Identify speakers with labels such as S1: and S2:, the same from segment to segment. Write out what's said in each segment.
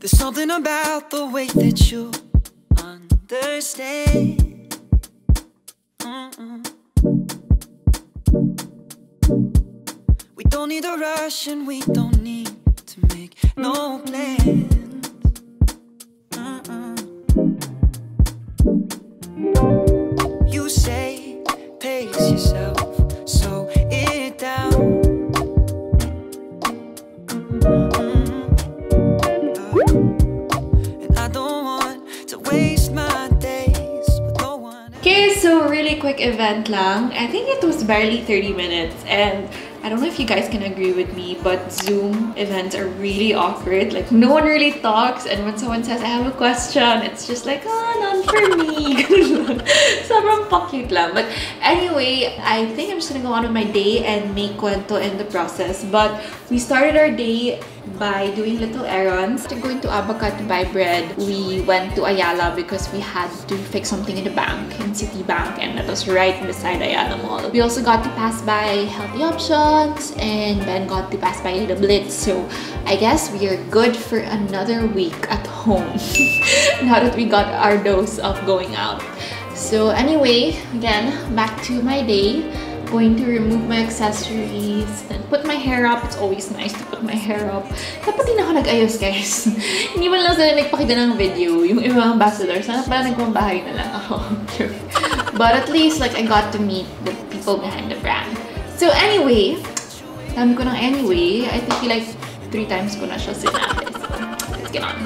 S1: There's something about the way that you understand. Mm-mm. We don't need a rush and we don't need to make no plans.
S2: Lang. I think it was barely 30 minutes and I don't know if you guys can agree with me, but Zoom events are really awkward. Like, no one really talks, and when someone says, I have a question, it's just like, oh, none for me. Sobrang pa-cute lang. But anyway, I think I'm just gonna go on with my day and make kwento in the process. But we started our day by doing little errands. After going to Abaca to buy bread, we went to Ayala because we had to fix something in the bank, in Citibank, and that was right beside Ayala Mall. We also got to pass by Healthy Options, and then got to pass by the Blitz. So I guess we are good for another week at home now that we got our dose of going out. So anyway, again, back to my day going to remove my accessories, then put my hair up. It's always nice to put my hair up. Dapat din ako nag-ayos, guys. Hindi man lang sila nagpakita ng video. Yung ibang ambassadors, sana pala nagmambahay na lang ako. But at least, like, I got to meet the people behind the brand. So anyway, dami ko ng anyway. I think like three times ko na siya sinabi. So, let's get on.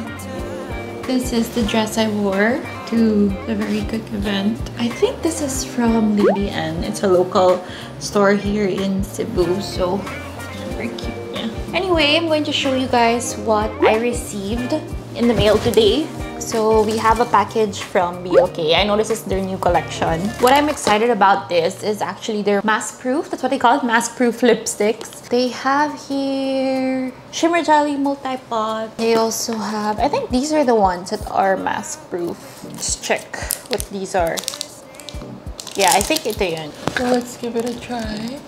S2: This is the dress I wore to the Very Good event. I think this is from BBN. It's a local store here in Cebu, so super cute. Yeah. Anyway, I'm going to show you guys what I received in the mail today. So we have a package from BLK. I know this is their new collection. What I'm excited about this is actually their mask proof. That's what they call it, mask proof lipsticks. They have here Shimmer Jelly multi-pot. They also have, I think these are the ones that are mask proof. Let's check what these are. Yeah, I think ito yun. So let's give it a try.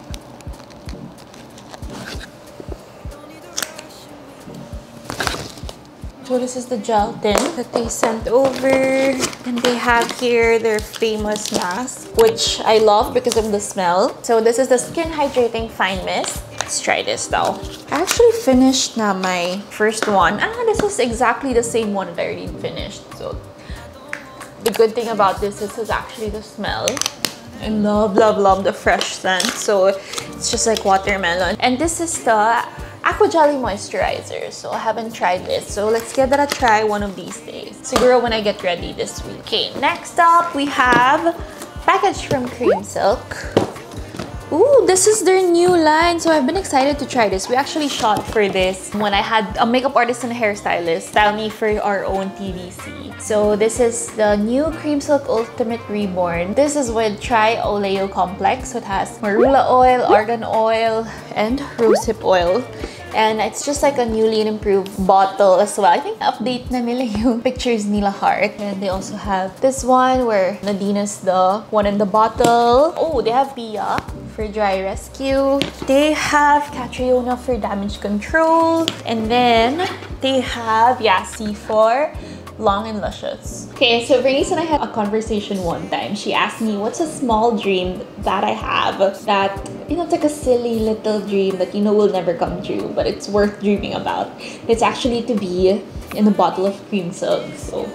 S2: So this is the gel tin that they sent over. And they have here their famous mask, which I love because of the smell. So this is the Skin Hydrating Fine Mist. Let's try this though. I actually finished na my first one. Ah, this is exactly the same one that I already finished. So the good thing about this is, is actually the smell. I love, love, love the fresh scent. So it's just like watermelon. And this is the Aqua Jelly Moisturizer. So I haven't tried this. So let's give that a try one of these days. Siguro when I get ready this week. Okay, next up we have package from Creamsilk. Ooh, this is their new line. So I've been excited to try this. We actually shot for this when I had a makeup artist and a hairstylist style me for our own TVC. So this is the new Creamsilk Ultimate Reborn. This is with Tri Oleo Complex. So it has marula oil, argan oil, and rosehip oil. And it's just like a newly improved bottle as well. I think update na nila yung pictures nila heart. And they also have this one where Nadine is the one in the bottle. Oh, they have Pia for dry rescue. They have Catriona for damage control. And then they have Yassi for long and luscious. Okay, so Verniece and I had a conversation one time. She asked me, what's a small dream that I have that, you know, it's like a silly little dream that you know will never come true, but it's worth dreaming about. It's actually to be in a bottle of Creamsilk. So,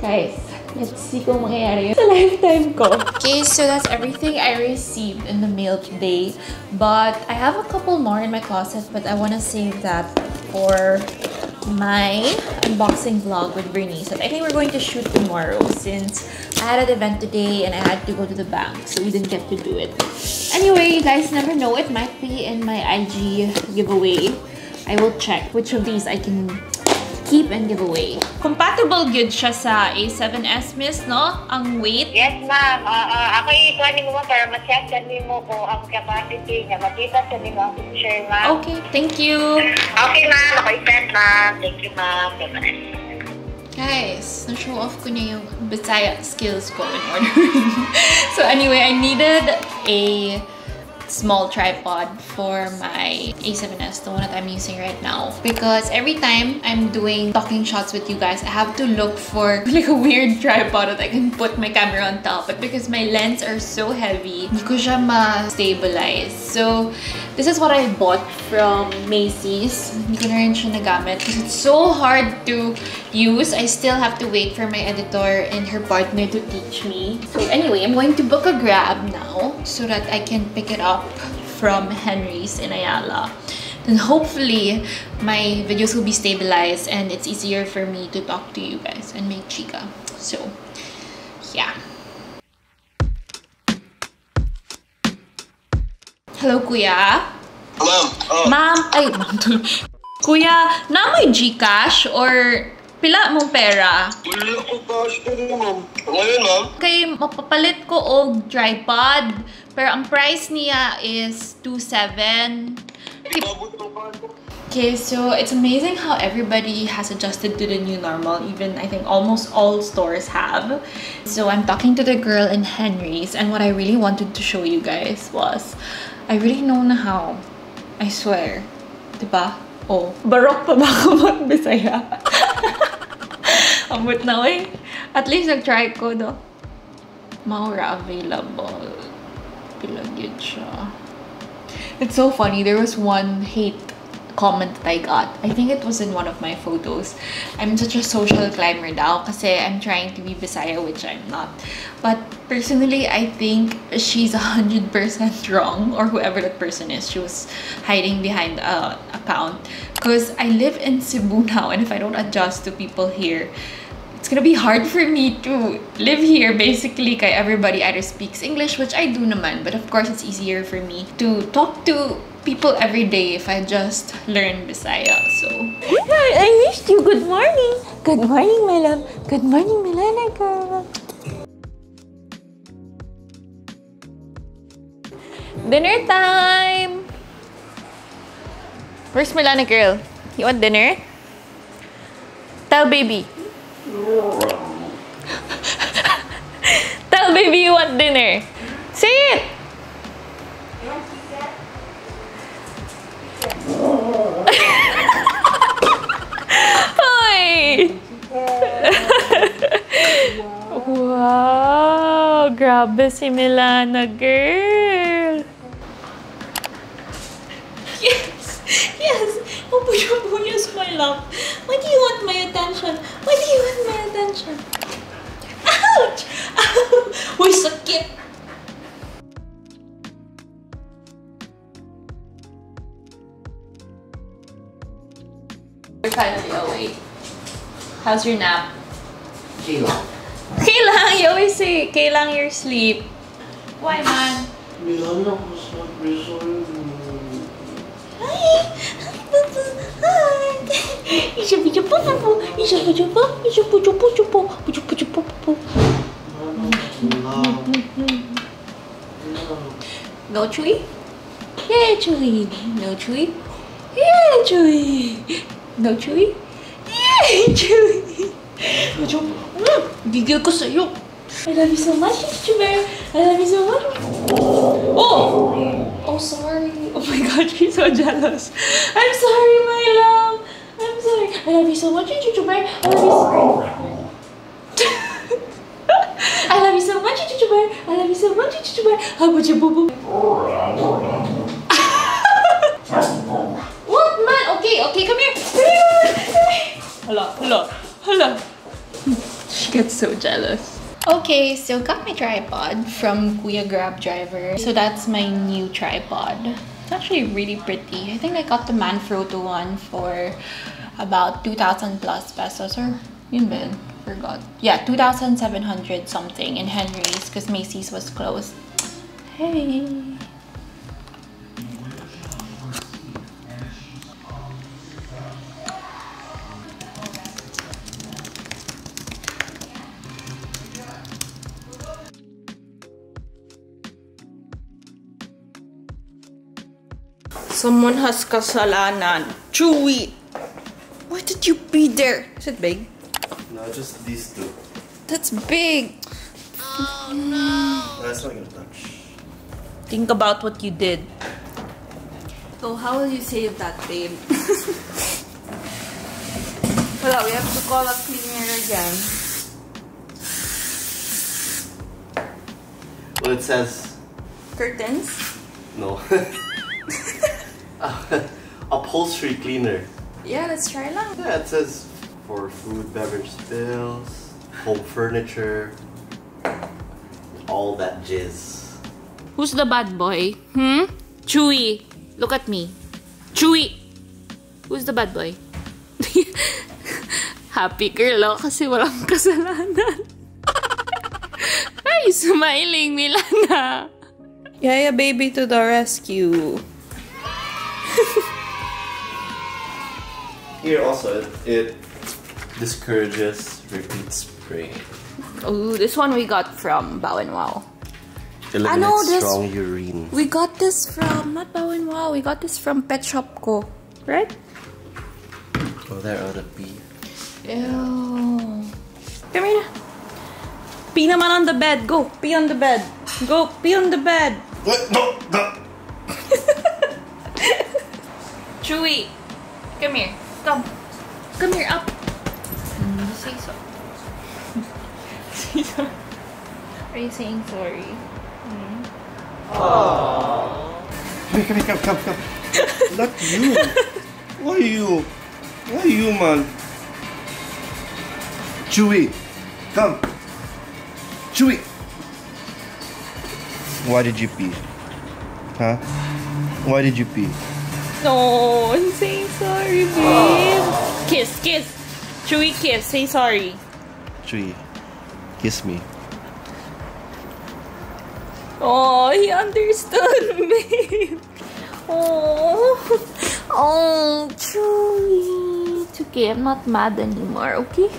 S2: guys, let's see kung mangyayari yun sa lifetime ko. Okay, so that's everything I received in the mail today. But I have a couple more in my closet, but I want to save that for my unboxing vlog with Verniece. I think we're going to shoot tomorrow since I had an event today and I had to go to the bank, so we didn't get to do it. Anyway, you guys never know. It might be in my IG giveaway. I will check which of these I can keep and give away. Compatible good siya sa A7S Miss, no? Ang weight.
S3: Yes, ma'am. Uh, ako i-ikuhanin mo mo para ma-check mo kung ang capacity niya. Makita sa mo ang picture, ma'am.
S2: Okay, thank you.
S3: Okay, ma'am. Ako i-send, ma'am. Thank you, ma'am. Bye-bye.
S2: Guys, na-show off ko na yung Bisaya skills ko in ordering. so anyway, I needed a small tripod for my A7S, the one that I'm using right now. Because every time I'm doing talking shots with you guys, I have to look for like a weird tripod that I can put my camera on top. But because my lens are so heavy, hindi ko siya ma-stabilize. So, this is what I bought from Macy's. Hindi ko na nagamit because it's so hard to use. I still have to wait for my editor and her partner to teach me. So anyway, I'm going to book a Grab now so that I can pick it up from Henry's in Ayala. Then hopefully, my videos will be stabilized and it's easier for me to talk to you guys and make chica. So, yeah. Hello, Kuya.
S4: Hello. oh,
S2: Ma'am, ay, ma'am. Kuya, na may Gcash or pila mong pera?
S4: wala ko cash ko rin, ma'am. Ngayon, ma'am,
S2: Kay mapapalit ko og tripod, pero ang price niya is 2.7.
S4: ibabot ng cash ko.
S2: Okay, so it's amazing how everybody has adjusted to the new normal. Even I think almost all stores have. So I'm talking to the girl in Henry's, and what I really wanted to show you guys was, I really know na how. I swear. Diba? Oh, barok pa ba ako mag-Bisaya? Ambot na eh. At least nag-try ko, do. Maura available. Pilagid siya. It's so funny. There was one hate comment that I got. I think it was in one of my photos. I'm such a social climber now kasi I'm trying to be Bisaya, which I'm not. But personally, I think she's 100% wrong, or whoever that person is. She was hiding behind a account. Because I live in Cebu now, and if I don't adjust to people here, it's gonna be hard for me to live here basically kay everybody either speaks English which I do naman but of course it's easier for me to talk to people every day if I just learn Bisaya so
S5: Hi, I missed you. Good morning. Good morning, my love. Good morning, Milana girl.
S2: dinner time Where's Milana girl? You want dinner? Tell baby Tell baby you want dinner Say it Hoy! wow! Grabe si Milana, girl! Yes! Yes! Opo yung yes, my love. Why do you want my attention? Why do you want my attention? Ouch! Ow! Uy, sakit! We're finally awake. How's your nap? Kailang, you always say, kailang your sleep. Why, man?
S4: Milana, sorry, sorry.
S2: Hi! Ishabu chupu chupu, ishabu chupu, ishabu chupu chupu, chupu chupu chupu. No chewy? Yeah, chewy. No chewy? Yeah, chewy. No chewy? Chewy. Mm, gigil ko sa'yo. I love you so much, Mr. Bear. I love you so much. Oh! Oh, sorry. Oh my god, she's so jealous. I'm sorry, my love. I'm sorry. I love you so much, Chuchu Bear. I love you so I love you so much, Chuchu Bear. I love you so much, Chuchu Bear. How about you, boo boo? what, man? Okay, okay. Come here. Come here. Hello, hello, hello. She gets so jealous. Okay, so got my tripod from Kuya Grab Driver. So that's my new tripod. It's actually really pretty. I think I got the Manfrotto one for about 2,000 plus pesos or yun ba? Forgot. Yeah, 2,700 something in Henry's because Macy's was closed. Hey!
S5: Someone has kasalanan. Chewy. Why did you be there? Is it big?
S4: No, just these two.
S5: That's big. Oh no!
S4: That's not gonna touch.
S2: Think about what you did.
S1: So how will you save that, babe? Wala, we have to call a cleaner again.
S4: Well, it says
S1: Curtains?
S4: no. Upholstery cleaner.
S1: Yeah, let's try lang.
S4: Yeah, it says for food, beverage spills, home furniture, all that jizz.
S2: Who's the bad boy? Hmm? Chewy. Look at me. Chewy. Who's the bad boy? Happy girl ako kasi walang kasalanan. Ay, smiling Milana. Yaya baby to the rescue.
S4: Here also, it, it discourages repeat spraying.
S2: Oh, this one we got from Bow and Wow.
S4: Eliminates
S2: know this-
S4: strong urine.
S2: We got this from, not Bow and Wow, we got this from Pet Shop Co. Right?
S4: Oh, there are the pee.
S2: Ew. Come here. Pee naman on the bed. Go. Pee on the bed. Go. Pee on the bed.
S4: What? No, no.
S2: Chewy. Come here. Come. Come here. Up. Mm, say so. say so. Are you saying sorry?
S4: Come here, come here, come, come, come. Not you. Why are you? Why you, man? Chewy, come. Chewy. Why did you pee? Huh? Why did you pee?
S2: No, I'm saying sorry, babe. Kiss, kiss. Chewy, kiss. Say sorry.
S4: Chewy, kiss me.
S2: Oh, he understood me. Oh, oh, Chewy. It's okay. I'm not mad anymore. Okay,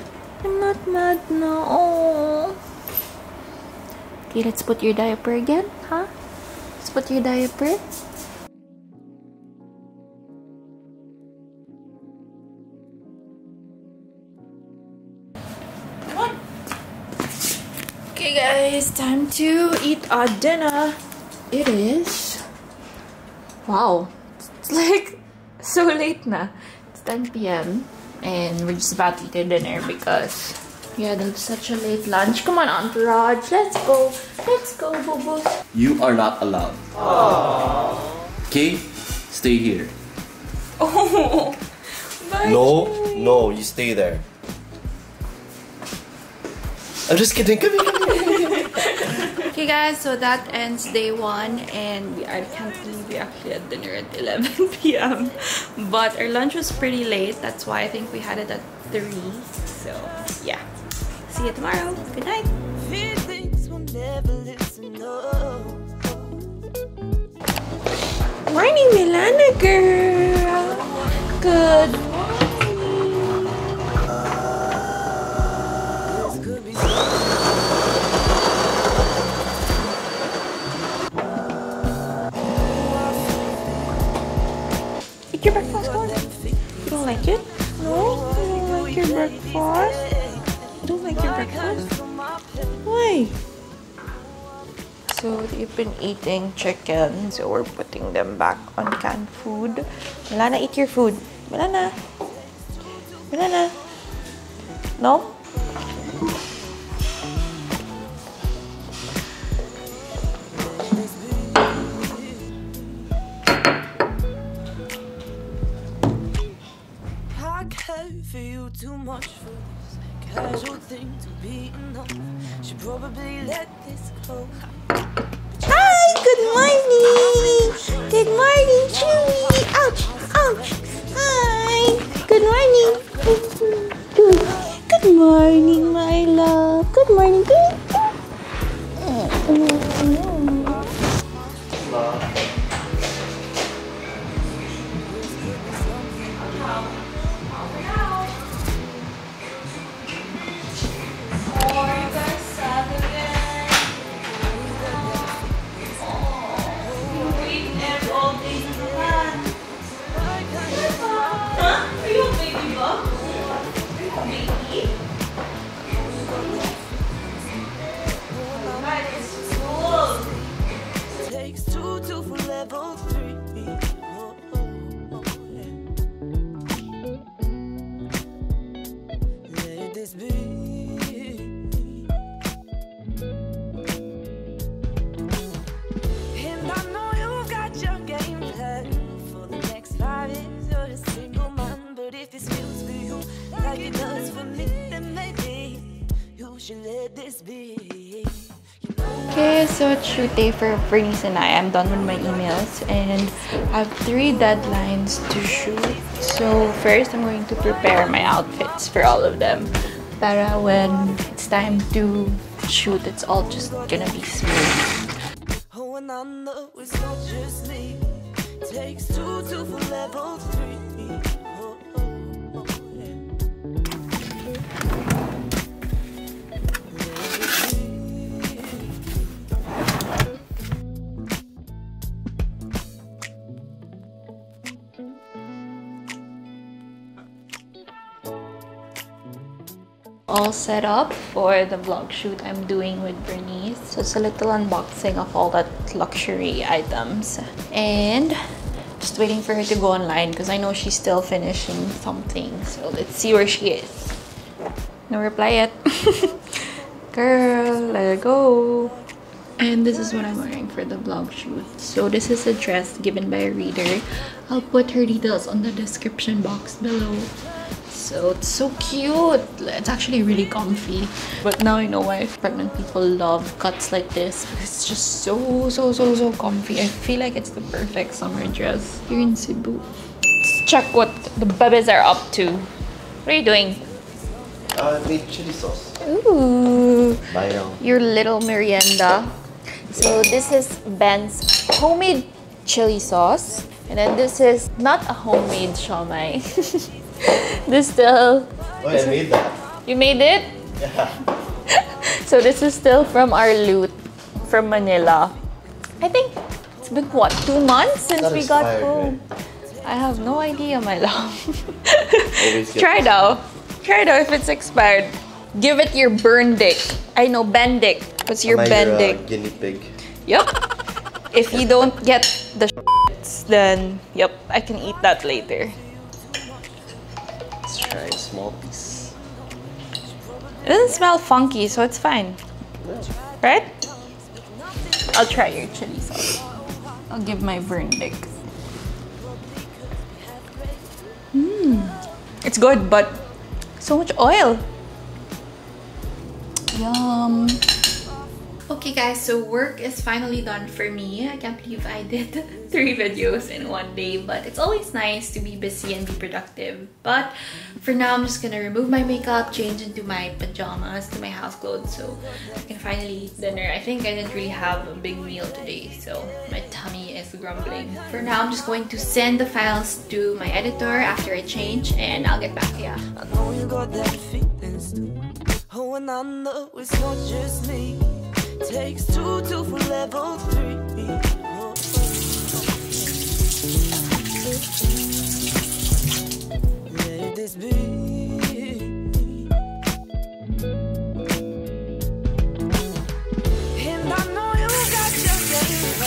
S2: I'm not mad now. Oh. Okay, let's put your diaper again, huh? Let's put your diaper. Guys, time to eat our dinner. It is. Wow, it's like so late now. It's 10 p.m. and we're just about to eat our dinner because we had such a late lunch. Come on, Entourage, let's go. Let's go, boo boo.
S4: You are not allowed. Okay? Stay here.
S2: Oh, bye.
S4: No, no, you stay there. I'm just kidding. Come here, come here.
S1: Okay guys, so that ends day one and we I can't believe we actually had dinner at 11 p.m. But our lunch was pretty late. That's why I think we had it at 3. So yeah. See you tomorrow. Good night. Morning, Milana girl. Good eating chicken, so we're putting them back on canned food. Milana, eat your food. Milana. Milana. No?
S6: Too much for this casual thing to be enough. Should probably let this go.
S1: Good morning, Chewy. Ouch, ouch. Hi. Good morning. Good. Good morning, my love. Good morning, baby.
S2: Shoot day for Verniece and I. I'm done with my emails and I have three deadlines to shoot. So first I'm going to prepare my outfits for all of them. Para when it's time to shoot, it's all just gonna be smooth.
S1: Oh, and I know it's not just me. Takes two to level three.
S2: All set up for the vlog shoot I'm doing with Verniece. So it's a little unboxing of all that luxury items. And just waiting for her to go online because I know she's still finishing something. So let's see where she is. No reply yet. Girl, let her go. And this is what I'm wearing for the vlog shoot. So this is a dress given by a reader. I'll put her details on the description box below. So it's so cute. It's actually really comfy. But now I know why pregnant people love cuts like this. It's just so, so, so, so comfy. I feel like it's the perfect summer dress. Here in Cebu. Let's check what the bebes are up to. What are you doing?
S4: Uh, I made chili sauce.
S2: Ooh.
S4: Bye now.
S2: your little merienda. So this is Ben's homemade chili sauce. And then this is not a homemade shawmai. this still,
S4: Oh, I made that.
S2: you made it?
S4: Yeah.
S2: So this is still from our loot from Manila. I think it's been what, two months since we got home. I have no idea, my love. Try though. Try though if it's expired. Give it your burn dick. I know, Ben dick. What's your
S4: I uh, guinea pig.
S2: Yep. If you don't get the then yep, I can eat that later.
S4: Small piece.
S2: It doesn't smell funky, so it's fine. Right? I'll try your chili sauce. I'll give my burn dick. Mmm. It's good, but so much oil. Yum. Okay guys, so work is finally done for me. I can't believe I did three videos in one day, but it's always nice to be busy and be productive. But for now, I'm just gonna remove my makeup, change into my pajamas, to my house clothes, so I can finally eat dinner. I think I didn't really have a big meal today, so my tummy is grumbling. For now, I'm just going to send the files to my editor after I change, and I'll get back to.
S1: I know you got that too. Oh, and I know it's not just me. Takes two to for level three. Let this be. And I know you got your game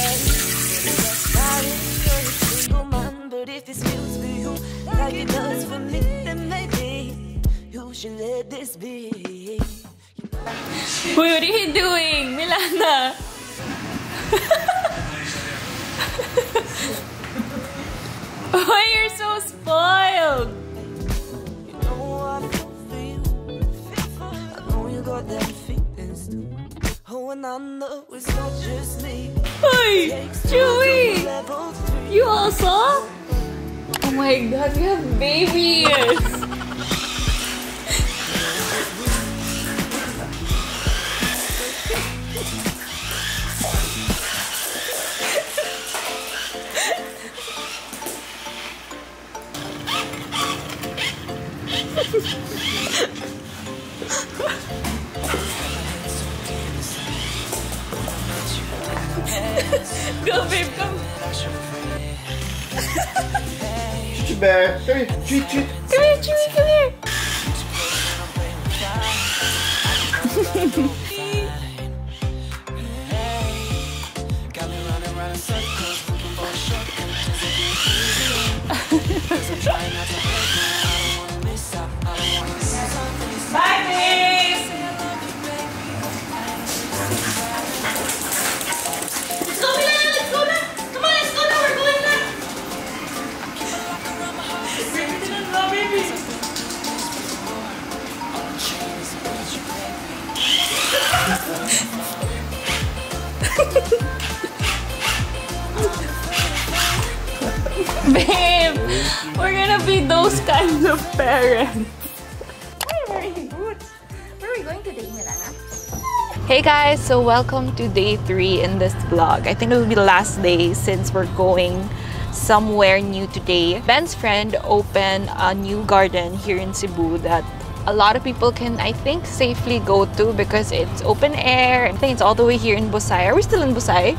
S1: not it, man. But if this feels for you like it does for me, then maybe you should let this be.
S2: Wait, what are you doing, Milana? Why you're so spoiled?
S1: You know I feel. I know you got feelings too. Oh, and I know it's not just me.
S2: Hey, Chewy, you also? Oh my god, you have babies! Go, babe, come.
S4: Choo bear. Come here. Treat, treat.
S2: Come here, Chewy, come here. Bye, gonna be those kinds of parents. Why are you wearing boots? Where are we going today, Milana? Hey guys, so welcome to day three in this vlog. I think it will be the last day since we're going somewhere new today. Ben's friend opened a new garden here in Cebu that a lot of people can, I think, safely go to because it's open air. I think it's all the way here in Busay. Are we still in Busay?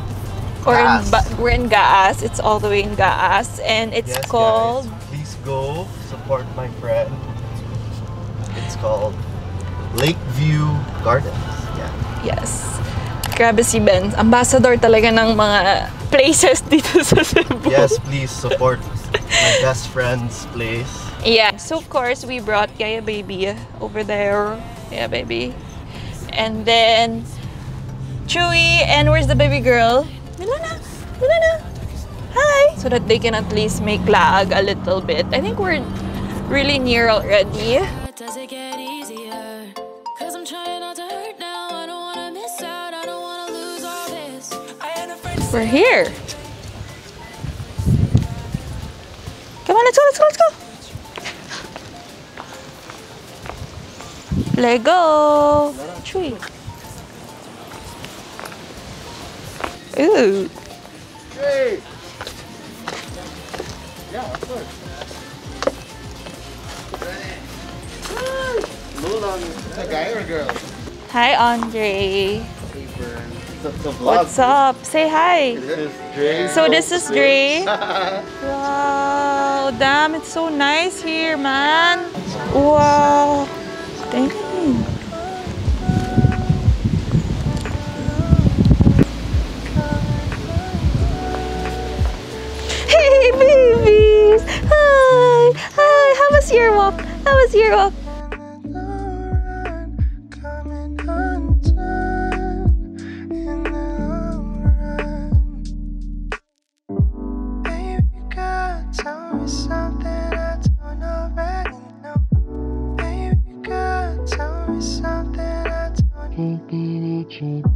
S2: Or in,
S4: Gaas.
S2: ba- we're in Gaas. It's all the way in Gaas. And it's
S4: Yes,
S2: called...
S4: guys, please go support my friend. It's called Lakeview Gardens. Yeah.
S2: Yes. Grabe si Ben. Ambassador talaga ng mga places dito sa Cebu.
S4: Yes, please support my best friend's place.
S2: Yeah. So of course we brought Yaya baby over there. Yeah, baby. And then Chewy and where's the baby girl? Milana. Milana. Hi. So that they can at least make lag a little bit. I think we're really near already.
S1: Does it get easier? Cause I'm trying not to hurt now. I don't wanna miss out. I don't wanna lose all this. I ain't afraid to
S2: We're here. Come on, let's go, let's go, let's go. Lego. Chewy. Ooh.
S4: A guy or girl?
S2: Hi, Andre.
S4: The, the.
S2: What's up? Say hi.
S4: This is Dre.
S2: So this is Dre. Wow, damn, it's so nice here, man. Wow. Dang. Hey, How was your walk?
S7: Something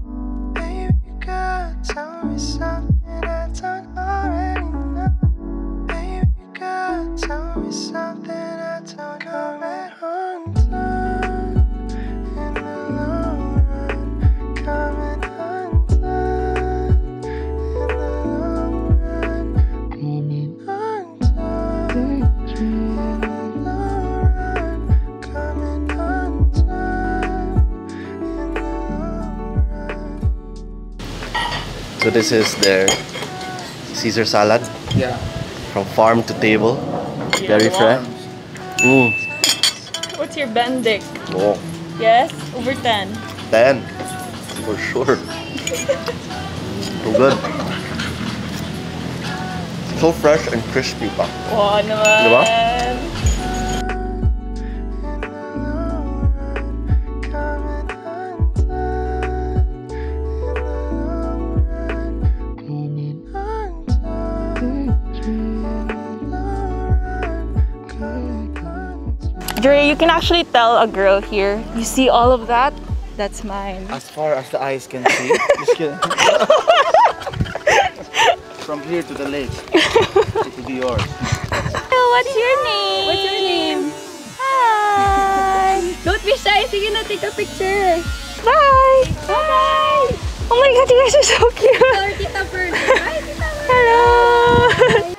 S4: So this is their Caesar salad.
S8: Yeah.
S4: From farm to table. Very fresh. Mm.
S2: What's your bendic?
S4: Oh,
S2: Yes? Over 10.
S4: 10. For sure. so good. So fresh and crispy pa.
S2: Wow naman.
S4: Diba?
S2: Dre, you can actually tell a girl here. You see all of that? That's mine.
S8: As far as the eyes can see. Just kidding. From here to the lake. It will be yours.
S2: What's your name? What's your name? Hi.
S9: Don't be shy. Sige na, take a picture.
S2: Bye. Bye. Oh my god, you guys are so cute.
S9: Or Tita Bird. Hi, Tita Bird.
S2: Hello.